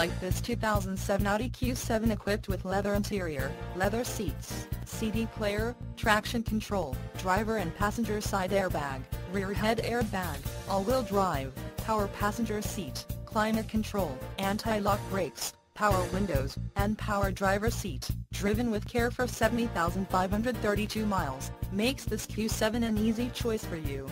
like this 2007 Audi Q7 equipped with leather interior, leather seats, CD player, traction control, driver and passenger side airbag, rear head airbag, all-wheel drive, power passenger seat, climate control, anti-lock brakes, power windows, and power driver seat, driven with care for 70,532 miles, makes this Q7 an easy choice for you.